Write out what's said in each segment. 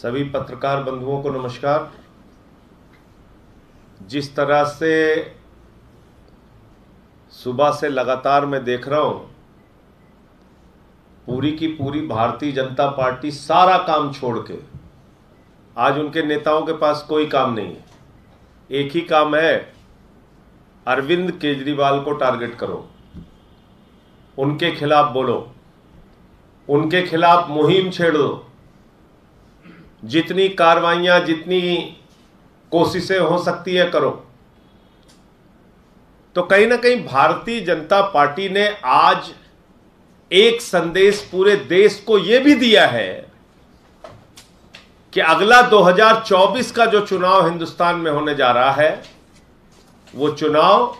सभी पत्रकार बंधुओं को नमस्कार। जिस तरह से सुबह से लगातार मैं देख रहा हूँ, पूरी की पूरी भारतीय जनता पार्टी सारा काम छोड़ के, आज उनके नेताओं के पास कोई काम नहीं है। एक ही काम है, अरविंद केजरीवाल को टारगेट करो। उनके खिलाफ बोलो। उनके खिलाफ मुहिम छेड़ दो। जितनी कार्रवाइयाँ, जितनी कोशिशें हो सकती है करो। तो कहीं ना कहीं भारतीय जनता पार्टी ने आज एक संदेश पूरे देश को यह भी दिया है कि अगला 2024 का जो चुनाव हिंदुस्तान में होने जा रहा है, वो चुनाव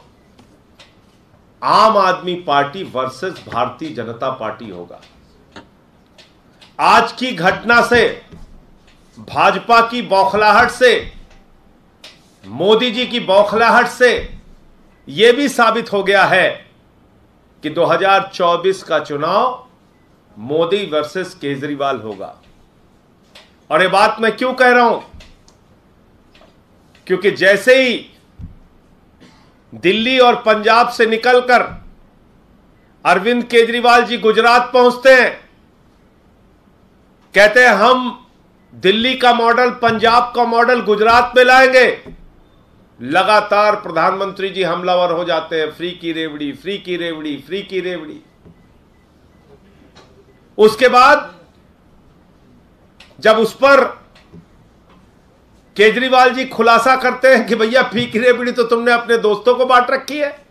आम आदमी party versus Bharatiya Janata party होगा। आज की घटना से भाजपा की बौखलाहट से, मोदी जी की बौखलाहट से यह भी साबित हो गया है कि 2024 का चुनाव मोदी वर्सेस केजरीवाल होगा। और ये बात मैं क्यों कह रहा हूँ? क्योंकि जैसे ही दिल्ली और पंजाब से निकलकर अरविंद केजरीवाल जी गुजरात पहुँचते हैं, कहते हैं, हम दिल्ली का मॉडल, पंजाब का मॉडल गुजरात में लाएँगे। लगातार प्रधानमंत्री जी हमलावर हो जाते हैं। फ्री की रेवड़ी, फ्री की रेवड़ी, फ्री की रेवड़ी। उसके बाद, जब उस पर केजरीवाल जी खुलासा करते हैं कि भैया फ्री की रेवड़ी तो तुमने अपने दोस्तों को बांट रखी है।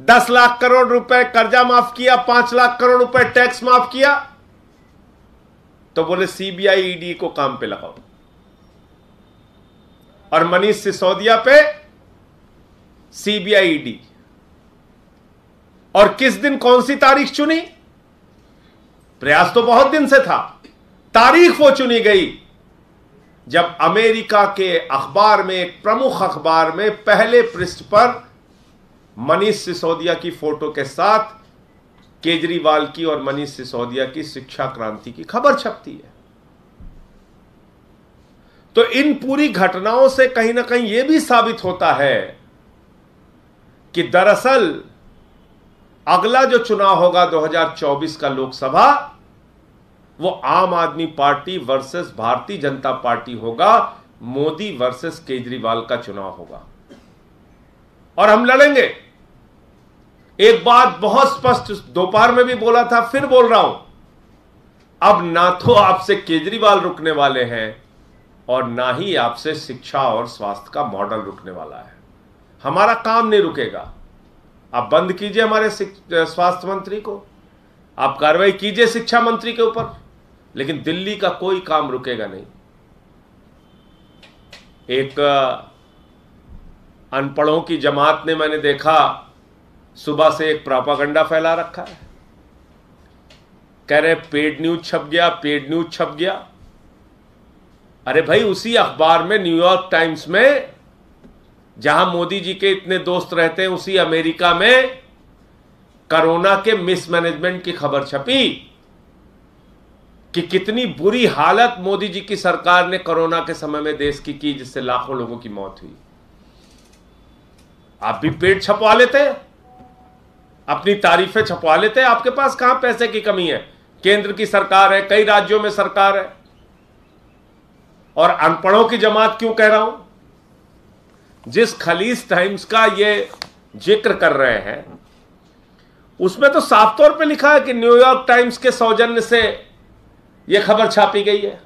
दस लाख करोड़ रुपए कर्जा माफ़ किया, पाँच लाख करोड़ रुपए टैक्स माफ़ किया। तो बोले सीबीआई ईडी को काम पे लगाओ। और मनीष सिसोदिया पे सीबीआई ईडी और किस दिन कौन सी तारीख चुनी? प्रयास तो बहुत दिन से था। तारीख वो चुनी गई, जब अमेरिका के अखबार में, एक प्रमुख अखबार में, पहले पृष्ठ पर मनीष सिसोदिया की फ़ोटो के साथ केजरीवाल की और मनीष सिसोदिया की शिक्षा क्रांति की खबर छपती है। तो इन पूरी घटनाओं से कहीं ना कहीं यह भी साबित होता है कि दरअसल अगला जो चुनाव होगा 2024 का लोकसभा, वो आम आदमी party versus Bharatiya Janata party होगा, मोदी वर्सेस केजरीवाल का चुनाव होगा। और हम लड़ेंगे। एक बात बहुत स्पष्ट दोपहर में भी बोला था, फिर बोल रहा हूँ। अब ना तो आपसे केजरीवाल रुकने वाले हैं और ना ही आपसे शिक्षा और स्वास्थ्य का मॉडल रुकने वाला है। हमारा काम नहीं रुकेगा। आप बंद कीजिए हमारे स्वास्थ्य मंत्री को। आप कार्रवाई कीजिए शिक्षा मंत्री के ऊपर। लेकिन दिल्ली का कोई काम रुकेगा नहीं। एक अनपढ़ों की जमात ने मैंने देखा सुबह से एक प्रापागंडा फैला रखा है। कह रहे, पेड न्यूज़ छप गया, पेड न्यूज़ छप गया। अरे भाई, उसी अखबार में न्यूयॉर्क टाइम्स में, जहाँ मोदी जी के इतने दोस्त रहते हैं, उसी अमेरिका में कोरोना के मिसमैनेजमेंट की खबर छपी कि कितनी बुरी हालत मोदी जी की सरकार ने कोरोना के समय में देश की की, जिससे लाखों लोगों की मौत हुई। आप भी पेट छपवा लेते अपनी तारीफें छपवा लेते हैं। आपके पास कहाँ पैसे की कमी है? केंद्र की सरकार है, कई राज्यों में सरकार है। और अनपढ़ों की जमात क्यों कह रहा हूँ? जिस खलीज टाइम्स का ये ज़िक्र कर रहे हैं, उसमें तो साफ़ तौर पे लिखा है कि न्यूयॉर्क टाइम्स के सौजन्य से यह खबर छापी गई है।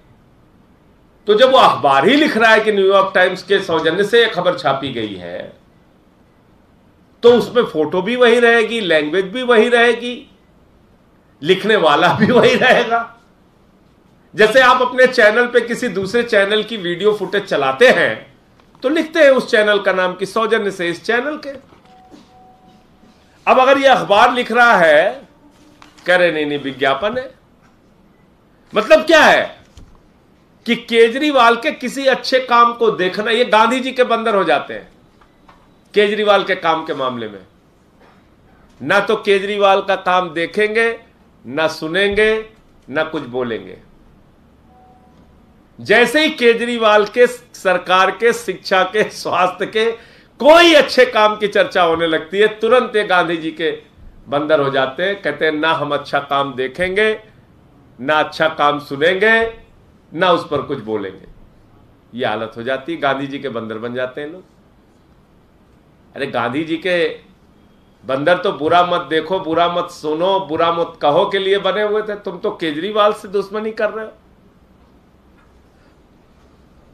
तो जब वो अखबार ही लिख रहा है कि न्यूयॉर्क टाइम्स के सौजन्य से यह खबर छापी गई है तो उसमें फ़ोटो भी वही रहेगी लैंग्वेज भी वही रहेगी, लिखने वाला भी वही रहेगा। जैसे आप अपने चैनल पे किसी दूसरे चैनल की वीडियो फुटेज चलाते हैं तो लिखते हैं उस चैनल का नाम कि सौजन्य से इस चैनल के। अब अगर यह अखबार लिख रहा है, कह रहे, नहीं नहीं, विज्ञापन है। मतलब क्या है? कि केजरीवाल के किसी अच्छे काम को देखना, ये गांधी जी के बंदर हो जाते हैं। केजरीवाल के काम के मामले में। ना तो केजरीवाल का काम देखेंगे, ना सुनेंगे, ना कुछ बोलेंगे। जैसे ही केजरीवाल के सरकार के, शिक्षा के, स्वास्थ्य के कोई अच्छे काम की चर्चा होने लगती है, तुरंत ये गांधी जी के बंदर हो जाते हैं, कहते हैं, ना हम अच्छा काम देखेंगे, ना अच्छा काम सुनेंगे, ना उस पर कुछ बोलेंगे। ये हालत हो जाती है गांधी जी के बंदर बन जाते हैं लोग। अरे गांधी जी के बंदर तो बुरा मत देखो, बुरा मत सुनो, बुरा मत कहो के लिए बने हुए थे। तुम तो केजरीवाल से दुश्मनी कर रहे हो।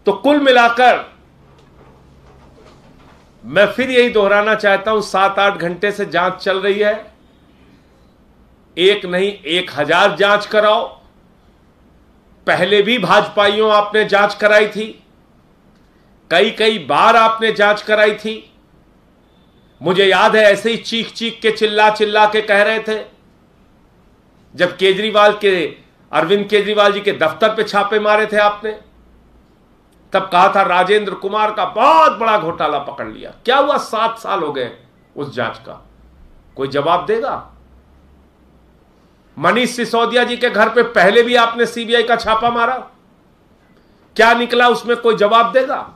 तो कुल मिलाकर मैं फिर यही दोहराना चाहता हूँ, सात आठ घंटे से जाँच चल रही है। एक नहीं, एक हज़ार जाँच कराओ। पहले भी भाजपाइयों आपने जाँच कराई थी। कई कई बार आपने जाँच कराई थी। मुझे याद है ऐसे ही चीख चीख के चिल्ला चिल्ला के कह रहे थे। जब केजरीवाल के, अरविंद केजरीवाल जी के दफ्तर पे छापे मारे थे आपने, तब कहा था राजेंद्र कुमार का बहुत बड़ा घोटाला पकड़ लिया। क्या हुआ सात साल हो गए उस जाँच का? कोई जवाब देगा? मनीष सिसोदिया जी के घर पे पहले भी आपने सीबीआई का छापा मारा? क्या निकला उसमें कोई जवाब देगा?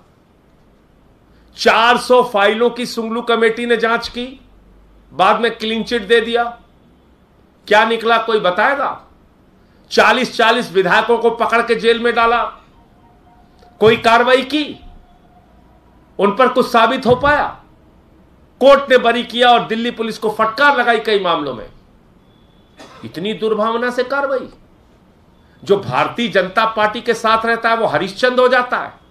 400 फाइलों की सुंगलू कमेटी ने जाँच की। बाद में क्लीन चिट दे दिया। क्या निकला कोई बताएगा? 40-40 विधायकों को पकड़ के जेल में डाला। कोई कार्रवाई की? उन पर कुछ साबित हो पाया? कोर्ट ने बरी किया और दिल्ली पुलिस को फटकार लगाई कई मामलों में। इतनी दुर्भावना से कार्रवाई? जो भारतीय जनता पार्टी के साथ रहता है, वो हरिश्चंद हो जाता है।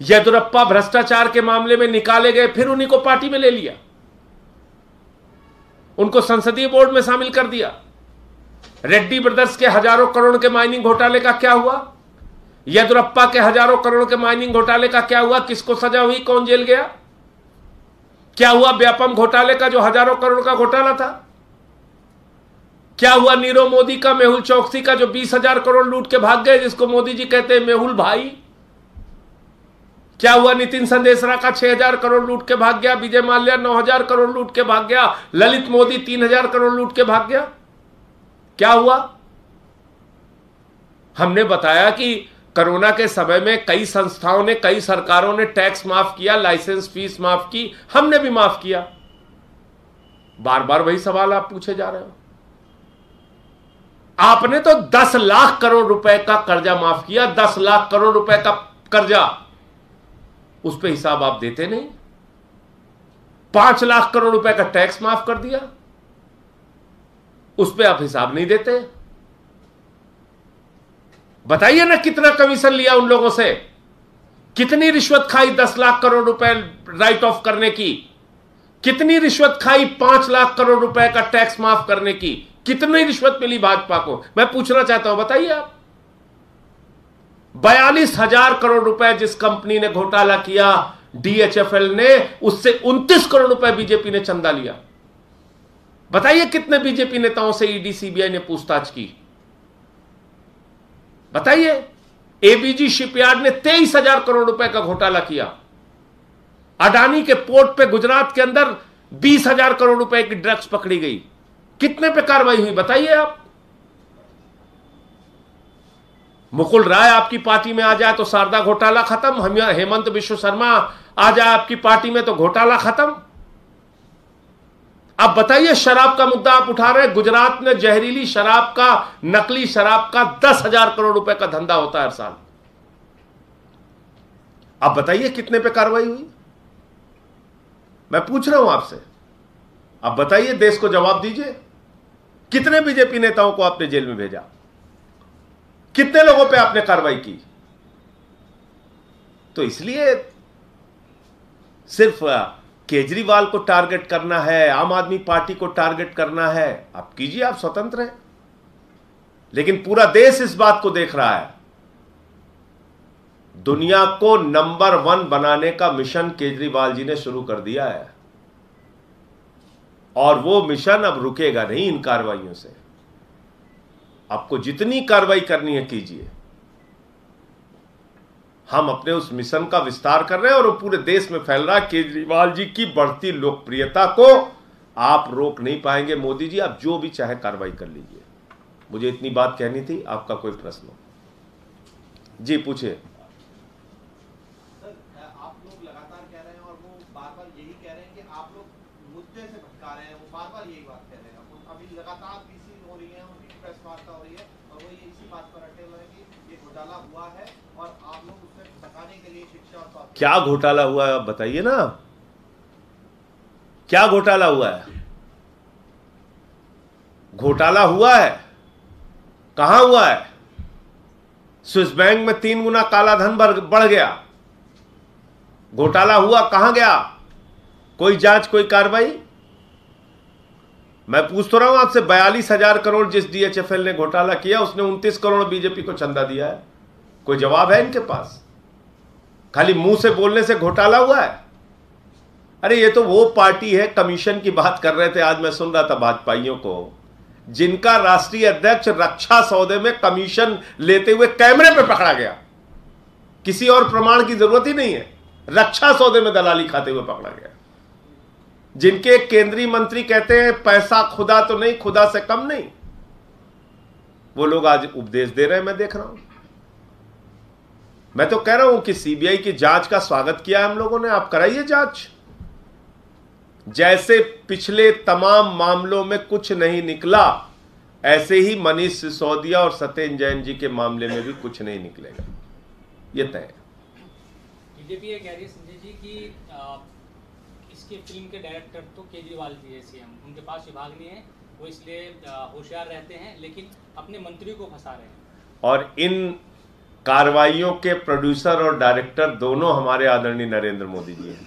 येदुरप्पा भ्रष्टाचार के मामले में निकाले गए, फिर उन्हीं को पार्टी में ले लिया। उनको संसदीय बोर्ड में शामिल कर दिया। रेड्डी ब्रदर्स के हज़ारों करोड़ के माइनिंग घोटाले का क्या हुआ? येदुरप्पा के हज़ारों करोड़ के माइनिंग घोटाले का क्या हुआ? किसको सजा हुई? कौन जेल गया? क्या हुआ व्यापम घोटाले का जो हज़ारों करोड़ का घोटाला था? क्या हुआ नीरव मोदी का मेहुल चौकसी का जो बीस हज़ार करोड़ लूट के भाग गए, जिसको मोदी जी कहते हैं मेहुल भाई? क्या हुआ नितिन संदेशरा का छह हज़ार करोड़ लूट के भाग गया, विजय माल्या नौ हज़ार करोड़ लूट के भाग गया, ललित मोदी तीन हज़ार करोड़ लूट के भाग गया। क्या हुआ? हमने बताया कि कोरोना के समय में कई संस्थाओं ने, कई सरकारों ने टैक्स माफ़ किया, लाइसेंस फ़ीस माफ़ की, हमने भी माफ़ किया। बार बार वही सवाल आप पूछे जा रहे हो। आपने तो दस लाख करोड़ रुपए का कर्जा माफ़ किया, दस लाख करोड़ रुपए का कर्जा। उस पर हिसाब आप देते नहीं। पाँच लाख करोड़ रुपए का टैक्स माफ़ कर दिया। उस पर आप हिसाब नहीं देते। बताइए ना कितना कमीशन लिया उन लोगों से। कितनी रिश्वत खाई दस लाख करोड़ रुपए राइट ऑफ़ करने की। कितनी रिश्वत खाई पाँच लाख करोड़ रुपए का टैक्स माफ़ करने की। कितनी रिश्वत मिली भाजपा को। मैं पूछना चाहता हूँ, बताइए आप। बयालीस हज़ार करोड़ रुपए जिस कंपनी ने घोटाला किया डीएचएफएल ने, उससे उनतीस करोड़ रुपए बीजेपी ने चंदा लिया। बताइए कितने बीजेपी नेताओं से ईडी सीबीआई ने पूछताछ की? बताइए। एबीजी शिपयार्ड ने तेईस हज़ार करोड़ रुपए का घोटाला किया। अडानी के पोर्ट पे गुजरात के अंदर बीस हज़ार करोड़ रुपए की ड्रग्स पकड़ी गई। कितने पे कार्रवाई हुई, बताइए आप? मुकुल राय आपकी पार्टी में आ जाए तो शारदा घोटाला खत्म, हम हेमंत विश्व शर्मा आ जाए आपकी पार्टी में तो घोटाला खत्म। अब बताइए, शराब का मुद्दा आप उठा रहे हैं। गुजरात में जहरीली शराब का, नकली शराब का दस हज़ार करोड़ रुपए का धंधा होता है हर साल। अब बताइए कितने पे कार्रवाई हुई? मैं पूछ रहा हूँ आपसे। अब बताइए, देश को जवाब दीजिए। कितने बीजेपी नेताओं को आपने जेल में भेजा? कितने लोगों पे आपने कार्रवाई की? तो इसलिए सिर्फ़ केजरीवाल को टारगेट करना है, आम आदमी पार्टी को टारगेट करना है, आप कीजिए, आप स्वतंत्र हैं। लेकिन पूरा देश इस बात को देख रहा है। दुनिया को नंबर वन बनाने का मिशन केजरीवाल जी ने शुरू कर दिया है। और वो मिशन अब रुकेगा नहीं इन कार्रवाइयों से। आपको जितनी कार्रवाई करनी है कीजिए। हम अपने उस मिशन का विस्तार कर रहे हैं और वो पूरे देश में फैल रहा है। केजरीवाल जी की बढ़ती लोकप्रियता को आप रोक नहीं पाएँगे। मोदी जी, आप जो भी चाहे कार्रवाई कर लीजिए। मुझे इतनी बात कहनी थी, आपका कोई प्रश्न जी, पूछिए सर आप लोग लगातार कह रहे हैं और वो बार बार यही कह रहे हैं कि आप लोग मुद्दे से भटका रहे हैं वो बार बार यही बात कह रहे हैं अब अभी लगातार पीसी हो प्रेस वार्ता हो रही है, और वो ये इसी बात पर अटे हुए हैं कि ये घोटाला हुआ है और आप लोग उससे बचाने के लिए शिक्षा और क्या घोटाला हुआ है आप बताइए ना। क्या घोटाला हुआ है? घोटाला हुआ है। कहाँ हुआ है? स्विस बैंक में तीन गुना काला धन बढ़ गया। घोटाला हुआ कहाँ गया? कोई जाँच, कोई कार्रवाई? मैं पूछ तो रहा हूँ, आपसे बयालीस हज़ार करोड़ जिस डीएचएफएल ने घोटाला किया, उसने उनतीस करोड़ बीजेपी को चंदा दिया है। कोई जवाब है इनके पास? खाली मुँह से बोलने से घोटाला हुआ है? अरे, ये तो वो पार्टी है, कमीशन की बात कर रहे थे, आज मैं सुन रहा था भाजपाइयों को, जिनका राष्ट्रीय अध्यक्ष रक्षा सौदे में कमीशन लेते हुए कैमरे पे पकड़ा गया। किसी और प्रमाण की ज़रूरत ही नहीं है। रक्षा सौदे में दलाली खाते हुए पकड़ा गया। जिनके केंद्रीय मंत्री कहते हैं, पैसा खुदा तो नहीं, खुदा से कम नहीं। वो लोग आज उपदेश दे रहे हैं, मैं देख रहा हूँ। मैं तो कह रहा हूँ कि सीबीआई की जाँच का स्वागत किया हम लोगों ने, आप कराइए जाँच। जैसे पिछले तमाम मामलों में कुछ नहीं निकला, ऐसे ही मनीष सिसोदिया और सत्येंद्र जैन जी के मामले में भी कुछ नहीं निकलेगा। ये तय बीजेपी कह रही है, संजय जी, कि इसके फ़िल्म के डायरेक्टर तो केजरीवाल जी है सीएम उनके पास विभाग नहीं है, वो इसलिए होशियार रहते हैं, लेकिन अपने मंत्री को फंसा रहे हैं। और इन कार्रवाइयों के प्रोड्यूसर और डायरेक्टर दोनों हमारे आदरणीय नरेंद्र मोदी जी हैं।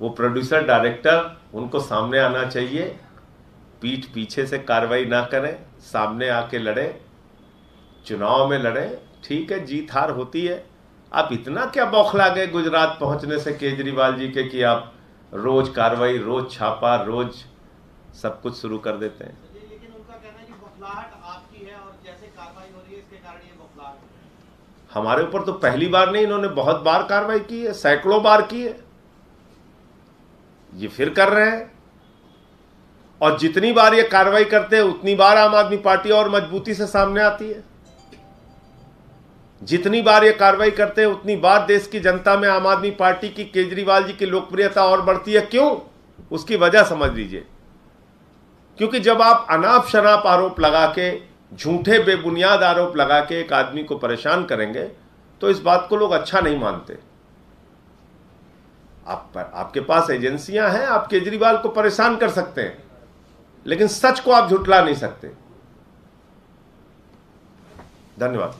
वो प्रोड्यूसर डायरेक्टर उनको सामने आना चाहिए, पीठ पीछे से कार्रवाई ना करें, सामने आके लड़े, चुनाव में लड़े, ठीक है, जीत हार होती है। आप इतना क्या बौखला गए गुजरात पहुँचने से केजरीवाल जी के कि आप रोज कार्रवाई रोज छापा रोज सब कुछ शुरू कर देते हैं? हमारे ऊपर तो पहली बार नहीं इन्होंने बहुत बार कार्रवाई की है सैकड़ों बार की है। ये फिर कर रहे हैं। और जितनी बार ये कार्रवाई करते हैं उतनी बार आम आदमी पार्टी और मजबूती से सामने आती है। जितनी बार ये कार्रवाई करते हैं उतनी बार देश की जनता में आम आदमी पार्टी की केजरीवाल जी की लोकप्रियता और बढ़ती है। क्यों? उसकी वजह समझ लीजिए। क्योंकि जब आप अनाप शनाप आरोप लगा के झूठे बेबुनियाद आरोप लगा के एक आदमी को परेशान करेंगे तो इस बात को लोग अच्छा नहीं मानते। आप पर, आपके पास एजेंसियाँ हैं आप केजरीवाल को परेशान कर सकते हैं लेकिन सच को आप झुटला नहीं सकते। धन्यवाद।